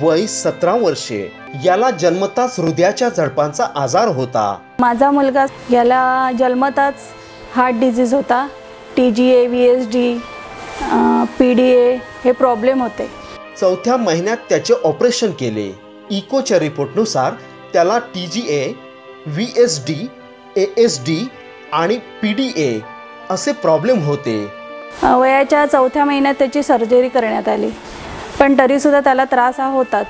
वय सतरा वर्षे. याला जन्मताच हृदयाच्या झडपांचा आजार होता. माझा मुलगा याला जन्मताच हार्ट डिझीज होता. T G A V S D P D A हे प्रॉब्लेम होते. चौथ्या महिन्यात त्याचे ऑपरेशन केले. इकोच्या रिपोर्टनुसार त्याला T G A V S D A S D आणि पी डी ए असे प्रॉब्लेम होते. वयाच्या चौथ्या महिन्यात त्याची सर्जरी करण्यात आली. पण तरीसुद्धा त्याला त्रास हा होताच.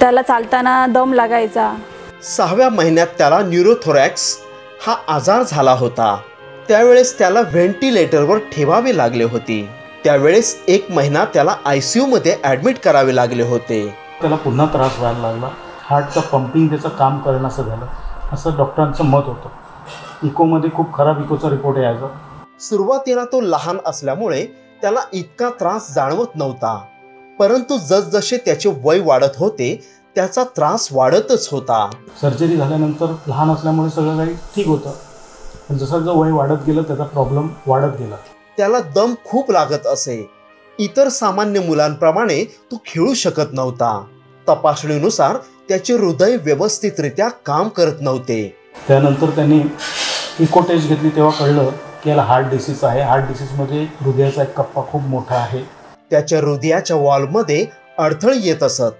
त्याला चालताना दम लागायचा. सहाव्या महिन्यात त्याला न्यूरोथोरॅक्स हा आजार झाला होता. त्यावेळेस त्याला व्हेंटिलेटरवर ठेवावे लागले होते. त्यावेळेस एक महिना त्याला आय सी यूमध्ये ॲडमिट करावे लागले होते. त्याला पुन्हा त्रास व्हायला लागला. हार्टचं पंपिंग त्याचं काम करणं असं झालं. असं डॉक्टरांचं मत होतं. इकोमध्ये खूप खराब इकोचा रिपोर्ट यायचा. सुरुवातीला तो लहान असल्यामुळे त्याला इतका त्रास जाणवत नव्हता. परंतु जसजसे त्याचे वय वाढत होते त्याचा त्रास वाढतच होता. सर्जरी झाल्यानंतर लहान असल्यामुळे सगळं काही ठीक होतं. पण जसं जसं वय वाढत गेलं त्याचा प्रॉब्लेम वाढत गेला. त्याला दम खूप लागत असे. इतर सामान्य मुलांप्रमाणे तो खेळू शकत नव्हता. तपासणीनुसार त्याचे हृदय व्यवस्थितरित्या काम करत नव्हते. त्यानंतर त्यांनी इको टेस्ट घेतली तेव्हा कळलं की याला हार्ट डिसीज आहे. हार्ट डिसीजमध्ये हृदयाचा एक कप्पा खूप मोठा आहे. त्याच्या हृदयाच्या वॉलमध्ये अडथळे येत असत.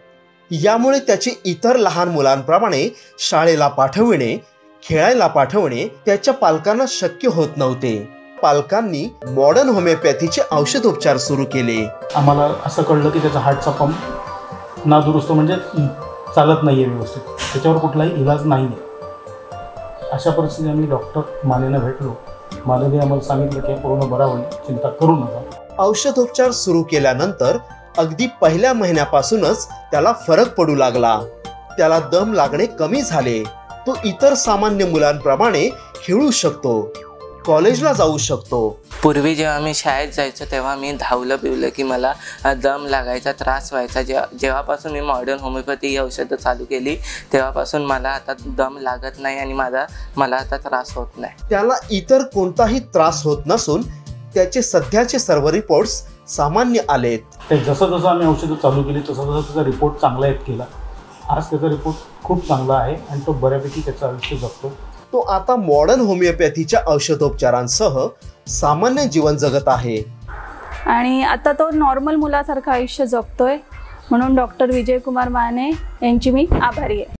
यामुळे त्याचे इतर लहान मुलांप्रमाणे शाळेला पाठविणे खेळायला पाठवणे त्याच्या पालकांना शक्य होत नव्हते. पालकांनी मॉडर्न होमिओपॅथीचे औषधोपचार सुरू केले. आम्हाला असं कळलं की त्याचा हार्टचा पंप नादुरुस्त म्हणजे चालत नाही आहे व्यवस्थित. त्याच्यावर कुठलाही इलाज नाही आहे. अशा परिस्थितीत आम्ही डॉक्टर मानेनं भेटलो. मानेने आम्हाला सांगितलं की पूर्ण बरा होईल. चिंता करू नका. औषधोपचार सुरू केल्यानंतर अगदी पहिल्या महिन्यापासूनच त्याला फरक पडू लागला. त्याला दम लागणे कमी झाले. तो इतर सामान्य मुलांप्रमाणे खेळू शकतो कॉलेजला जाऊ शकतो. पूर्वी जेव्हा मी शाळेत जायचो तेव्हा मी धावलं बिवलं की मला दम लागायचा त्रास व्हायचा. जेव्हा जेव्हापासून मी मॉडर्न होमिओपॅथी ही औषधं चालू केली तेव्हापासून मला आता दम लागत नाही आणि माझा मला आता त्रास होत नाही. त्याला इतर कोणताही त्रास होत नसून त्याचे सध्याचे सर्व रिपोर्ट्स सामान्य आलेत. ते जसं जसं आम्ही औषधं चालू केली तसं तसं त्याचा रिपोर्ट चांगला येत गेला आज त्याचा रिपोर्ट खूप चांगला आहे आणि तो बऱ्यापैकी त्याचं आयुष्य जगतो. तो आता मॉडर्न होमिओपॅथीच्या औषधोपचारांसह सामान्य जीवन जगत आहे. आणि आता तो नॉर्मल मुलासारखं आयुष्य जगतोय. म्हणून डॉक्टर विजयकुमार माने यांची मी आभारी आहे.